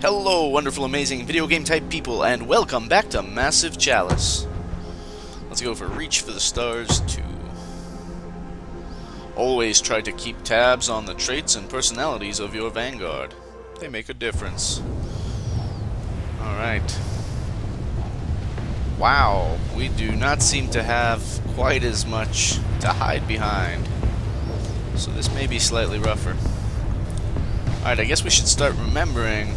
Hello, wonderful, amazing video game type people, and welcome back to Massive Chalice. Let's go for Reach for the Stars 2. Always try to keep tabs on the traits and personalities of your Vanguard. They make a difference. Alright. Wow, we do not seem to have quite as much to hide behind. So this may be slightly rougher. Alright, I guess we should start remembering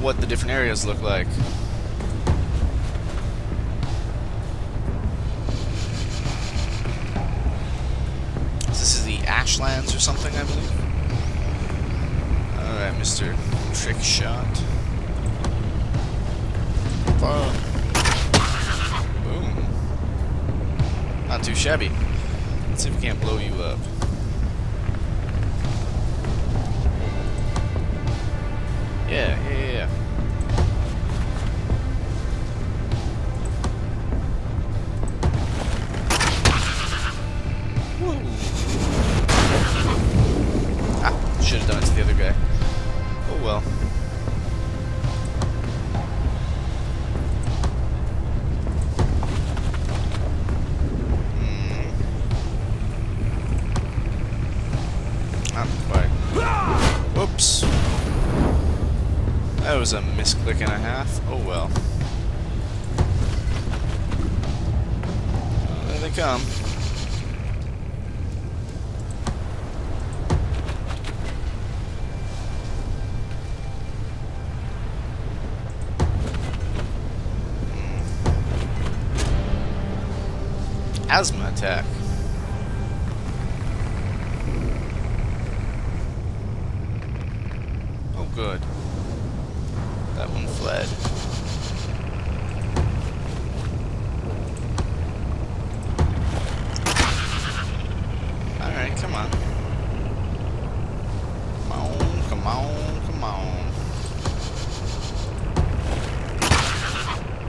what the different areas look like. This is the Ashlands or something, I believe. Alright, Mr. Trick Shot. Boom. Not too shabby. Let's see if we can't blow you up. Yeah, yeah, Asthma attack. Oh good. That one fled. Alright, come on. Come on, come on, come on.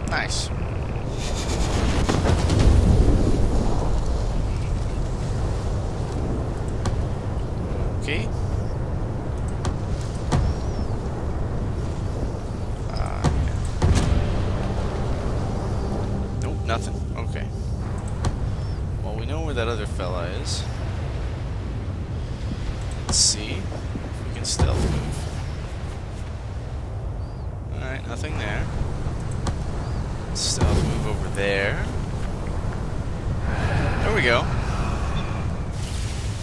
Nice. Okay. Uh, Nope, nothing. Okay. Well, we know where that other fella is. Let's see if we can stealth move. Alright, nothing there. Stealth move over there. There we go.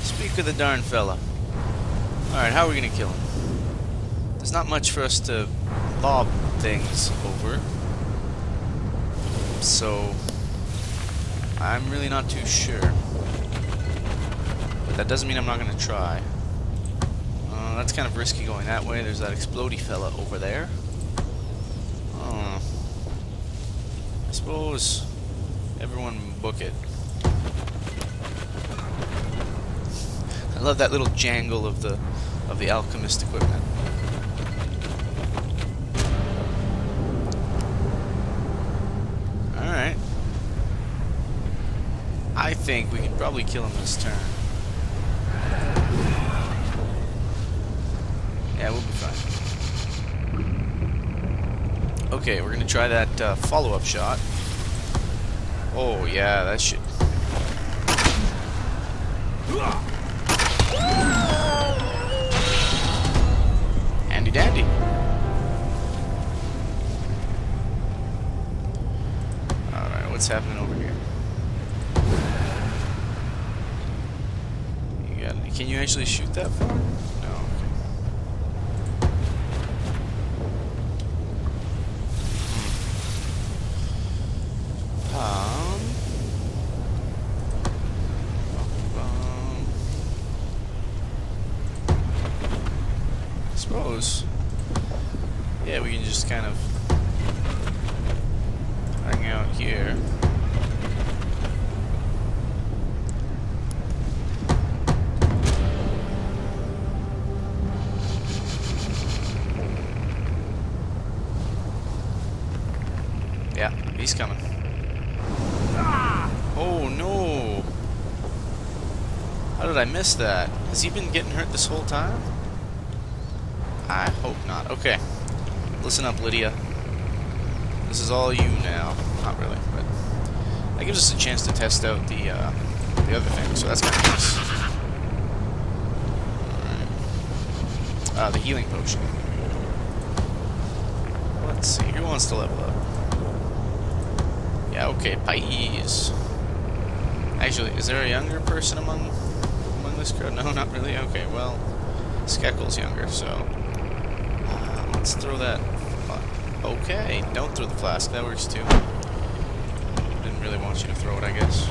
Speak of the darn fella. Alright, how are we gonna kill him? There's not much for us to lob things over. So, I'm really not too sure. That doesn't mean I'm not going to try. Uh, that's kind of risky going that way. There's that explodey fella over there. Uh, I suppose everyone book it. I love that little jangle of the of the alchemist equipment. Alright. I think we can probably kill him this turn. Yeah, we'll be fine. Okay, we're gonna try that uh, follow-up shot. Oh, yeah, that should... Handy dandy. Alright, what's happening over here? You got, can you actually shoot that far? No, okay. Hmm. Um. um, I suppose. Yeah, we can just kind of hang out here. Yeah, he's coming. Oh no! How did I miss that? Has he been getting hurt this whole time? I hope not. Okay. Listen up, Lydia. This is all you now. Not really, but that gives us a chance to test out the uh, the other thing, so that's kind of nice. Uh, the healing potion. Let's see, who wants to level up? Yeah, okay, Pais. Actually, is there a younger person among this? No, not really. Okay, well, Skeckle's younger, so uh, let's throw that. Okay, don't throw the flask. That works too. Didn't really want you to throw it, I guess.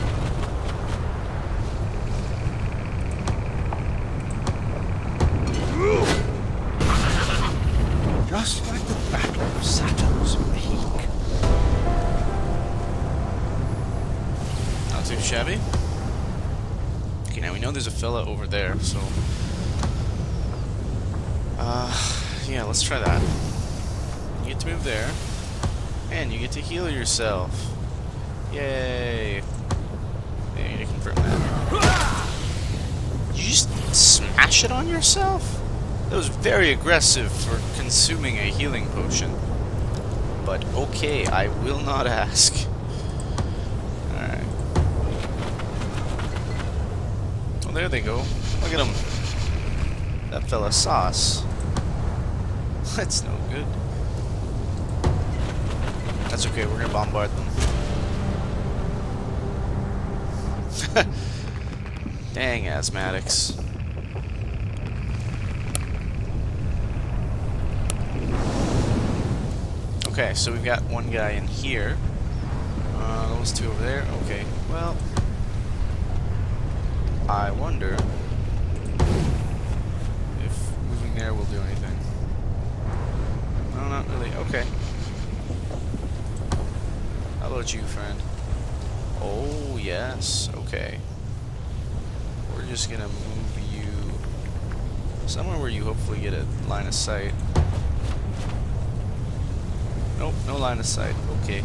Just like the Battle of Saturn's Peak. Not too shabby. Now we know there's a fella over there, so... Uh, yeah, let's try that. You get to move there. And you get to heal yourself. Yay! Need to confirm that. You just smash it on yourself? That was very aggressive for consuming a healing potion. But okay, I will not ask. Alright. Well, there they go. Look at them. That fella sauce. That's no good. That's okay, we're gonna bombard them. Dang asthmatics. Okay, so we've got one guy in here. Uh, those two over there. Okay, well... I wonder if moving there will do anything. No, not really. Okay. How about you, friend? Oh, yes. Okay. We're just gonna move you somewhere where you hopefully get a line of sight. Nope, no line of sight. Okay.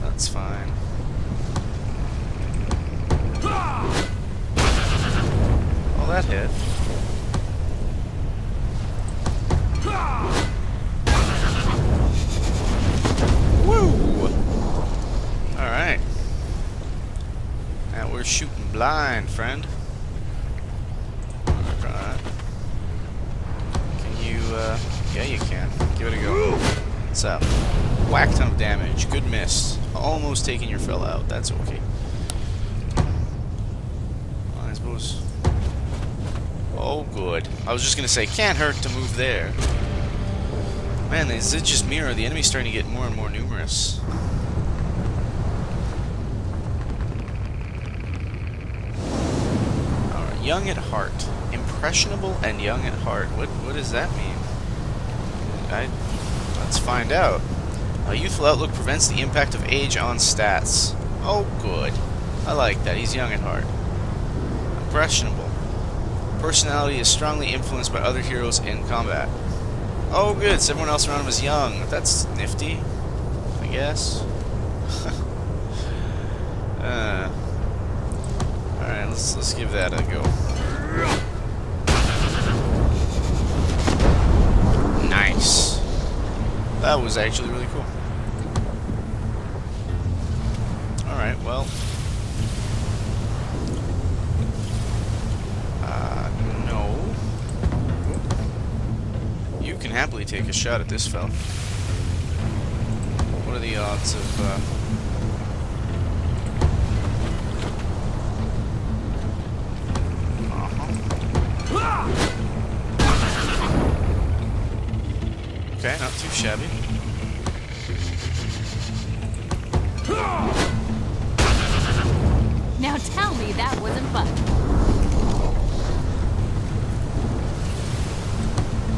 That's fine. Oh, that hit. Woo! Alright. Now we're shooting blind, friend. Alright. Can you, uh... Yeah, you can. Give it a go. What's up? Whack ton of damage. Good miss. Almost taking your fill out. That's okay. Suppose... Oh, good. I was just gonna say, can't hurt to move there. Man, is it just mirror? The enemy's starting to get more and more numerous. Alright, young at heart. Impressionable and young at heart. What what does that mean? I let's find out. A youthful outlook prevents the impact of age on stats. Oh good. I like that. He's young at heart. Impressionable. Personality is strongly influenced by other heroes in combat. Oh, good. So everyone else around him is young. That's nifty, I guess. uh, all right, let's let's give that a go. Nice. That was actually really cool. All right, well. Happily take a shot at this fella. What are the odds of, uh... Uh-huh. Okay, not too shabby. Now tell me that wasn't fun.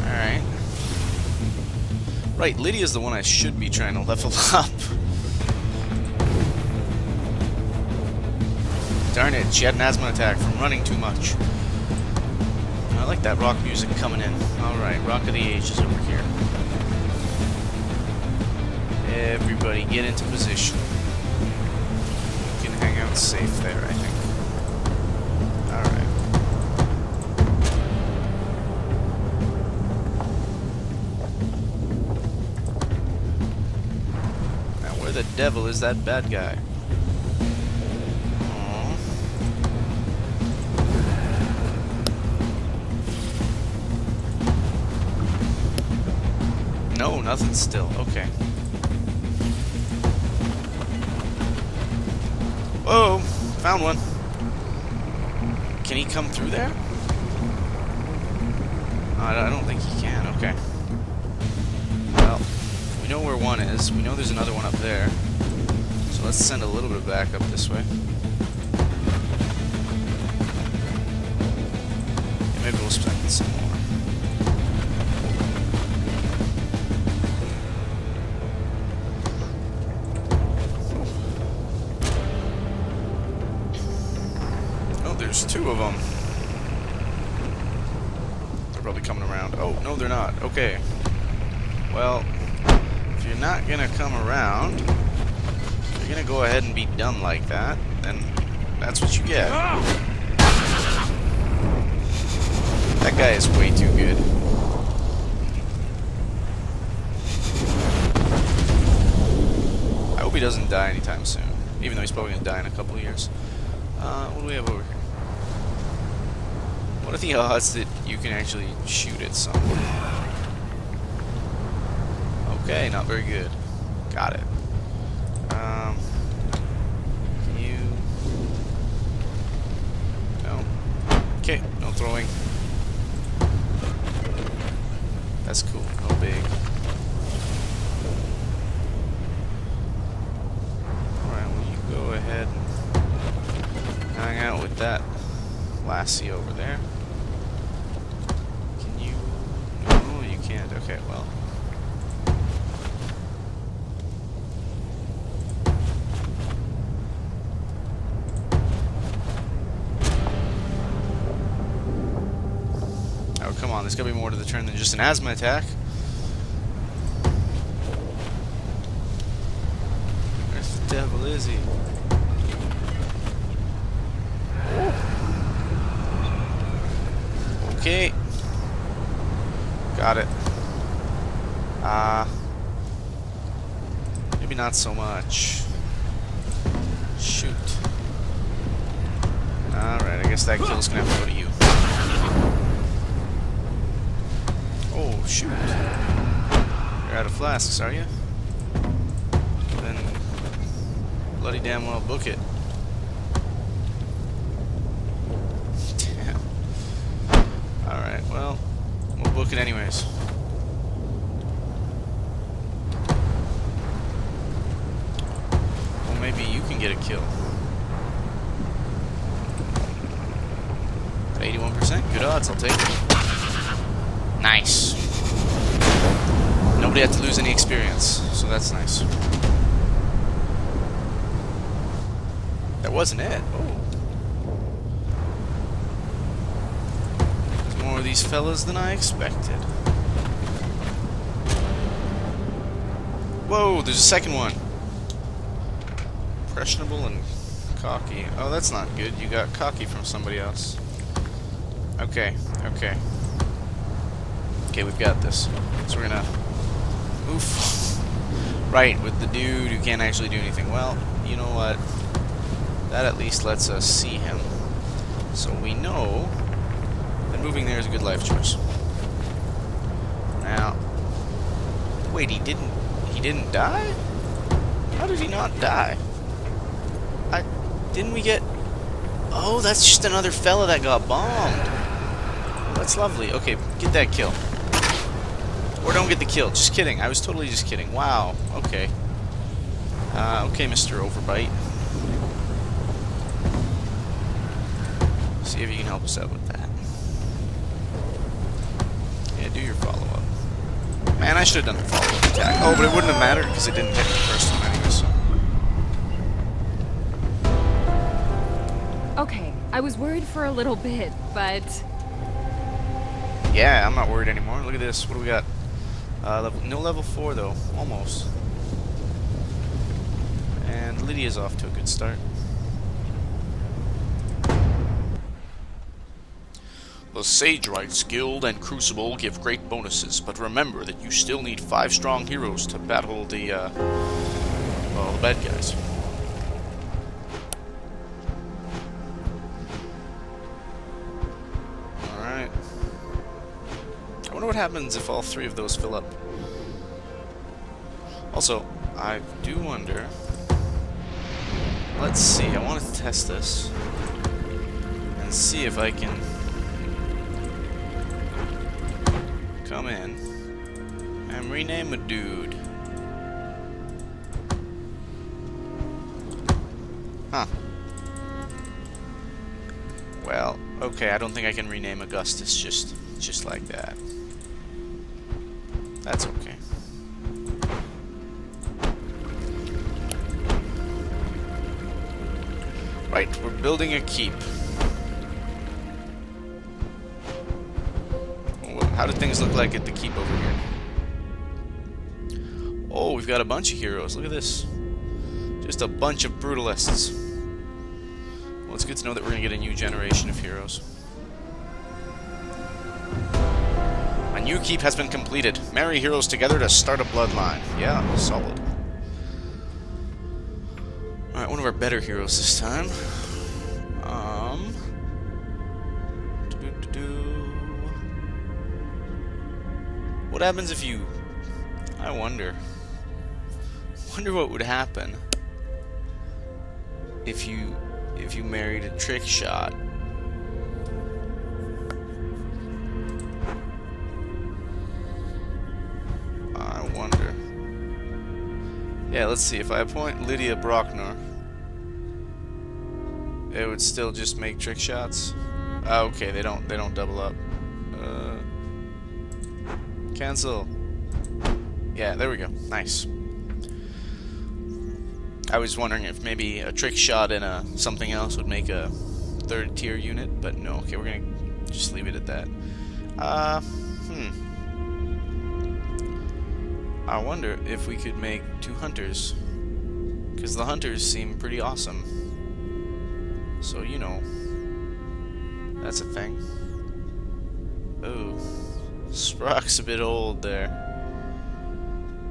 Alright. Right, Lydia's the one I should be trying to level up. Darn it, she had an asthma attack from running too much. I like that rock music coming in. Alright, Rock of the Ages is over here. Everybody get into position. You can hang out safe there, I think. Devil is that bad guy? No, nothing still. Okay. Whoa! Found one. Can he come through there? I don't think he can. Okay. We know where one is. We know there's another one up there. So let's send a little bit of backup this way. Yeah, maybe we'll spend some more. Oh, there's two of them. They're probably coming around. Oh, no, they're not. Okay. Well, you're not gonna come around, you're gonna go ahead and be dumb like that, then that's what you get. That guy is way too good. I hope he doesn't die anytime soon, even though he's probably gonna die in a couple of years. Uh, what do we have over here? What are the odds that you can actually shoot at someone? Okay, not very good. Got it. Um, can you? No. Okay, no throwing. That's cool. No big. Alright, well you go ahead and hang out with that lassie over there. Can you? No, you can't. Okay, well. Come on. There's gotta be more to the turn than just an asthma attack. Where's the devil is he? Okay. Got it. Ah. Uh, maybe not so much. Shoot. Alright, I guess that kill's gonna have to go to you. Oh, shoot. You're out of flasks, are you? Then bloody damn well book it. Damn. Alright, well, we'll book it anyways. Well, maybe you can get a kill. At 81%, good odds, I'll take it. Nice. Nobody had to lose any experience, so that's nice. That wasn't it. Oh. There's more of these fellas than I expected. Whoa, there's a second one. Impressionable and cocky. Oh, that's not good. You got cocky from somebody else. Okay, okay. Okay, we've got this. So we're gonna move right with the dude who can't actually do anything. Well, you know what? That at least lets us see him. So we know that moving there is a good life choice. Now, wait, he didn't, he didn't die? How did he not die? I, didn't we get, oh, that's just another fella that got bombed. That's lovely. Okay, get that kill. Or don't get the kill. Just kidding. I was totally just kidding. Wow. Okay. Uh, okay, Mr. Overbite. See if you can help us out with that. Yeah, do your follow-up. Man, I should have done the follow-up attack. Oh, but it wouldn't have mattered because it didn't hit the first one anyways. Okay, I was worried for a little bit, but Yeah, I'm not worried anymore. Look at this. What do we got? Uh, level, no level 4, though. Almost. And Lydia's off to a good start. The Sagewright's Guild and Crucible give great bonuses, but remember that you still need five strong heroes to battle the, uh, all the bad guys. What happens if all three of those fill up. Also, I do wonder... Let's see, I want to test this. And see if I can... Come in. And rename a dude. Huh. Well, okay, I don't think I can rename Augustus just just like that. That's okay. Right, we're building a keep. How do things look like at the keep over here? Oh, we've got a bunch of heroes. Look at this. Just a bunch of brutalists. Well, it's good to know that we're going to get a new generation of heroes. A new keep has been completed. Marry heroes together to start a bloodline. Yeah, solid. Alright, one of our better heroes this time. Um... What happens if you... I wonder. wonder what would happen if you if you married a trick shot. Yeah, let's see. If I appoint Lydia Brocknor, it would still just make trick shots. Oh, okay, they don't they don't double up. Uh, cancel. Yeah, there we go. Nice. I was wondering if maybe a trick shot and a something else would make a third tier unit, but no. Okay, we're gonna just leave it at that. Uh, I wonder if we could make two hunters, because the hunters seem pretty awesome. So you know, that's a thing. Oh, Sprock's a bit old there.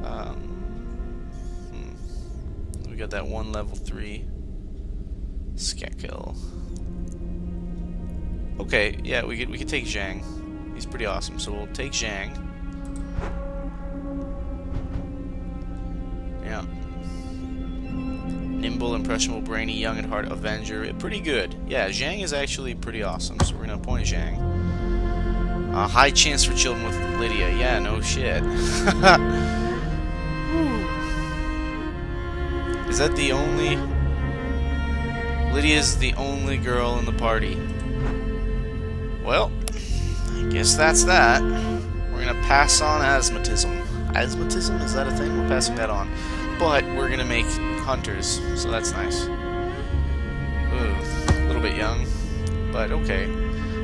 Um, we got that one level 3 Skekkel. Okay, yeah, we could we could take Zhang. He's pretty awesome, so we'll take Zhang. Impressionable, brainy, young at heart, Avenger. Pretty good. Yeah, Zhang is actually pretty awesome, so we're gonna appoint Zhang. Uh, high chance for children with Lydia. Yeah, no shit. Is that the only... Lydia's the only girl in the party. Well, I guess that's that. We're gonna pass on asthmatism. Asthmatism? Is that a thing? We're passing that on. But we're gonna make hunters, so that's nice. Ooh, a little bit young, but okay.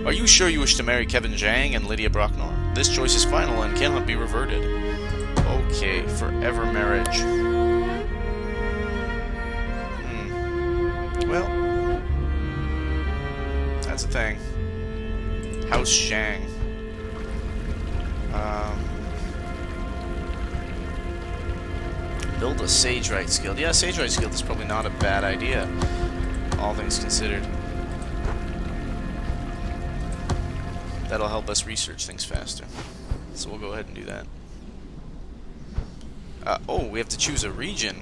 Are you sure you wish to marry Kevin Zhang and Lydia Brocknor? This choice is final and cannot be reverted. Okay, forever marriage. Hmm. Well, that's a thing. House Zhang. Um, build a Sagewright Guild. Yeah, Sagewright Guild is probably not a bad idea, all things considered. That'll help us research things faster. So we'll go ahead and do that. Uh, oh, we have to choose a region.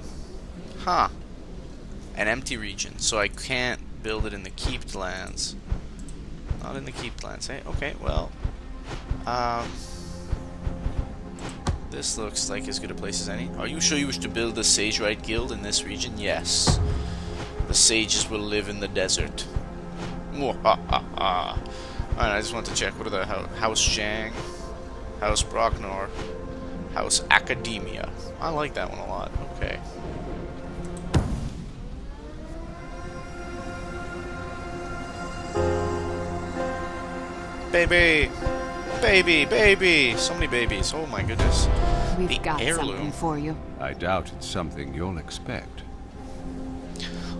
Huh an empty region, so I can't build it in the keeped lands. Not in the keeped lands, eh? Okay, well, um, this looks like as good a place as any. Are you sure you wish to build the Sagewright Guild in this region? Yes. The sages will live in the desert. Alright, I just want to check. What are the House Zhang, House Brocknor, House Academia. I like that one a lot. Okay. Baby! Baby, baby! So many babies. Oh my goodness. We've the got heirloom. something for you. I doubt it's something you'll expect.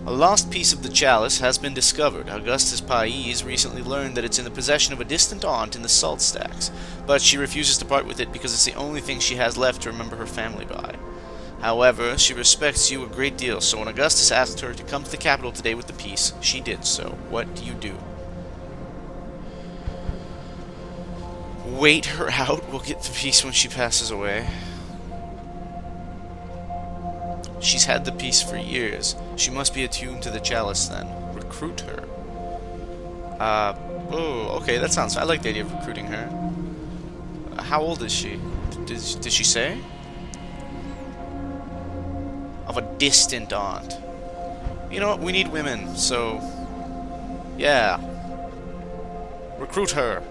A lost piece of the chalice has been discovered. Augustus Pais recently learned that it's in the possession of a distant aunt in the salt stacks, but she refuses to part with it because it's the only thing she has left to remember her family by. However, she respects you a great deal, so when Augustus asked her to come to the capital today with the piece, she did so. What do you do? Wait her out. We'll get the peace when she passes away. She's had the peace for years. She must be attuned to the chalice then. Recruit her. Uh, oh, okay, that sounds... I like the idea of recruiting her. Uh, how old is she? Did, did she say? Of a distant aunt. You know what? We need women, so... Yeah. Recruit her.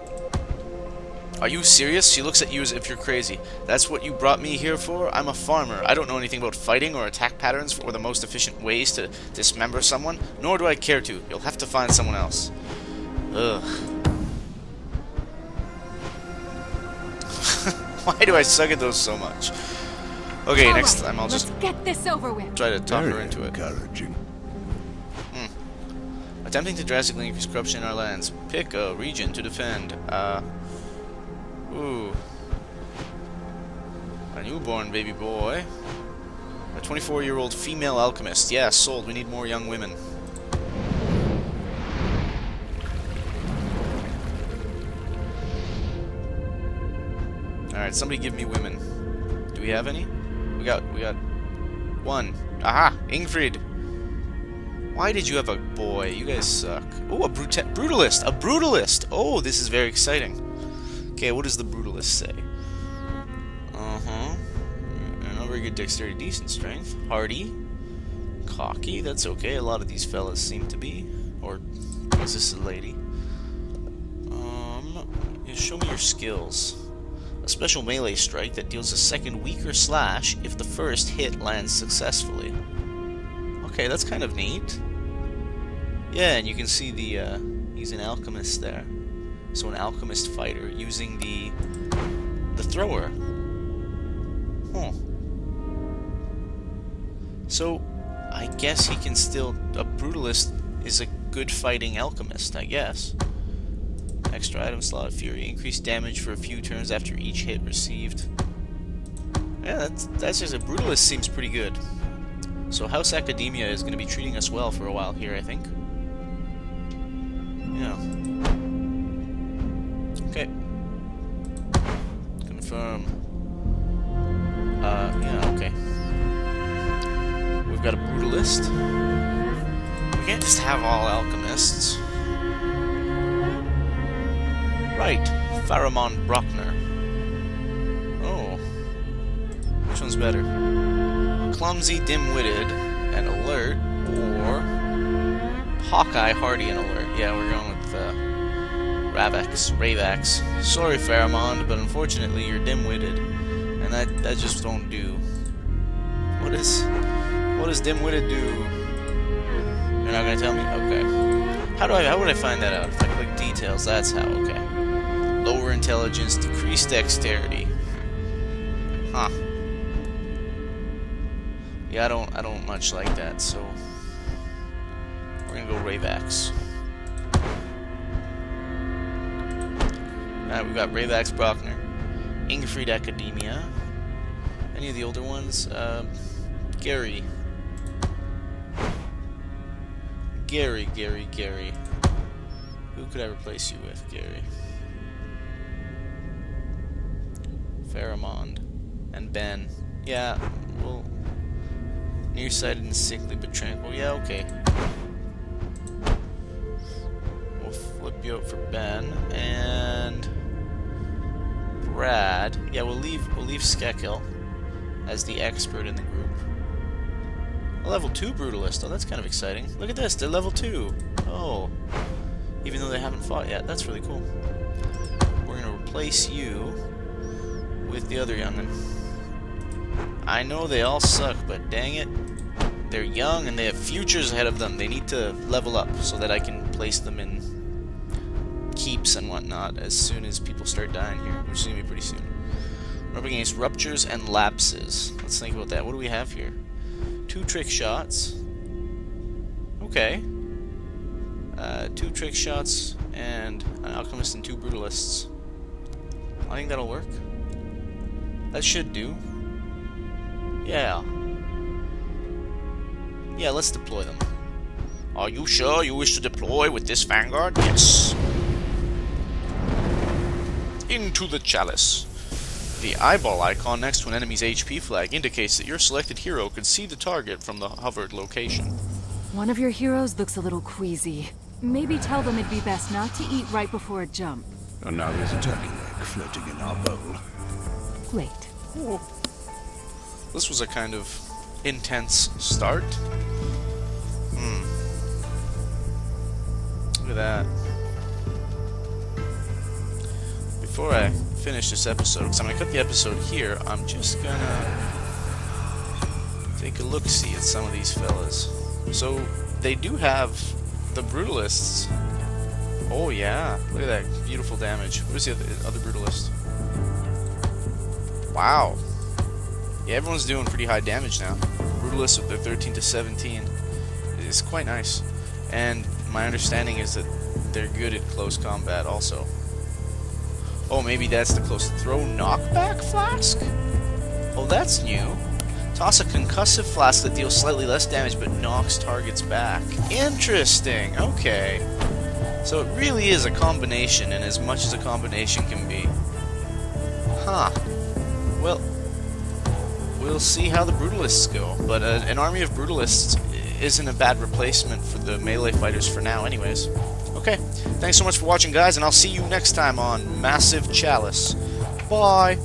Are you serious? She looks at you as if you're crazy. That's what you brought me here for? I'm a farmer. I don't know anything about fighting or attack patterns or the most efficient ways to dismember someone, nor do I care to. You'll have to find someone else. Ugh. Why do I suck at those so much? Okay, All next right, time I'll just get this over with. Try to talk Very her into encouraging. it. Hmm. Attempting to drastically increase corruption in our lands. Pick a region to defend. Uh Ooh. A newborn baby boy. A 24-year-old female alchemist. Yeah, sold. We need more young women. Alright, somebody give me women. Do we have any? We got, we got one. Aha! Ingfrid! Why did you have a boy? You guys suck. Oh, a brut brutalist! A brutalist! Oh, this is very exciting. Okay, what does the Brutalist say? Uh-huh. Not very good dexterity, decent strength. Hardy. Cocky, that's okay. A lot of these fellas seem to be. Or is this a lady? Um, show me your skills. A special melee strike that deals a second weaker slash if the first hit lands successfully. Okay, that's kind of neat. Yeah, and you can see the, uh, he's an alchemist there. So an alchemist fighter using the the thrower. Huh. So I guess he can still a brutalist is a good fighting alchemist, I guess. Extra item slot fury. Increased damage for a few turns after each hit received. Yeah, that's, that's just a brutalist seems pretty good. So House Academia is going to be treating us well for a while here, I think. Yeah. Confirm. Uh, yeah, okay. We've got a brutalist. We can't just have all alchemists. Right. Pharamond Brockner. Oh. Which one's better? Clumsy, dim-witted, and alert, or Hawkeye, hardy, and alert. Yeah, we're going with uh, Ravax, Ravax. Sorry, Pharamond, but unfortunately you're dim-witted, and that that just don't do. What is what does dim-witted do? You're not gonna tell me? Okay. How do I? How would I find that out? If I click details, that's how. Okay. Lower intelligence, decreased dexterity. Huh. Yeah, I don't I don't much like that, so we're gonna go Ravax. Alright, we've got Ravax Brockner, Ingfried Academia, any of the older ones, uh, Gary. Gary, Gary, Gary. Who could I replace you with, Gary? Pharamond. And Ben. Yeah, well, nearsighted and sickly but tranquil. Yeah, okay. We'll flip you out for Ben, and... Brad. Yeah, we'll leave we'll leave Skekil as the expert in the group. A level 2 Brutalist. Oh, that's kind of exciting. Look at this, they're level 2. Oh. Even though they haven't fought yet. That's really cool. We're going to replace you with the other young'un. I know they all suck, but dang it. They're young and they have futures ahead of them. They need to level up so that I can place them in keeps and whatnot as soon as people start dying here, which is going to be pretty soon. We're up against ruptures and lapses. Let's think about that. What do we have here? Two trick shots. Okay. Uh, two trick shots and an alchemist and two brutalists. I think that'll work. That should do. Yeah. Yeah, let's deploy them. Are you sure you wish to deploy with this Vanguard? Yes. Into the Chalice. The eyeball icon next to an enemy's HP flag indicates that your selected hero can see the target from the hovered location. One of your heroes looks a little queasy. Maybe tell them it'd be best not to eat right before a jump. And now there's a turkey leg floating in our bowl. Great. This was a kind of intense start. Hmm. Look at that. Before I finish this episode, because I'm going to cut the episode here, I'm just going to take a look-see at some of these fellas. So, they do have the Brutalists. Oh, yeah. Look at that beautiful damage. Where's the other, other Brutalist? Wow. Yeah, everyone's doing pretty high damage now. Brutalists with their 13 to 17 is quite nice. And my understanding is that they're good at close combat also. Oh, maybe that's the close throw knockback flask? Oh, that's new. Toss a concussive flask that deals slightly less damage but knocks targets back. Interesting. Okay. So it really is a combination, and as much as a combination can be. Huh. Well, we'll see how the Brutalists go. But uh, an army of Brutalists isn't a bad replacement for the melee fighters for now anyways. Okay, thanks so much for watching guys, and I'll see you next time on Massive Chalice. Bye!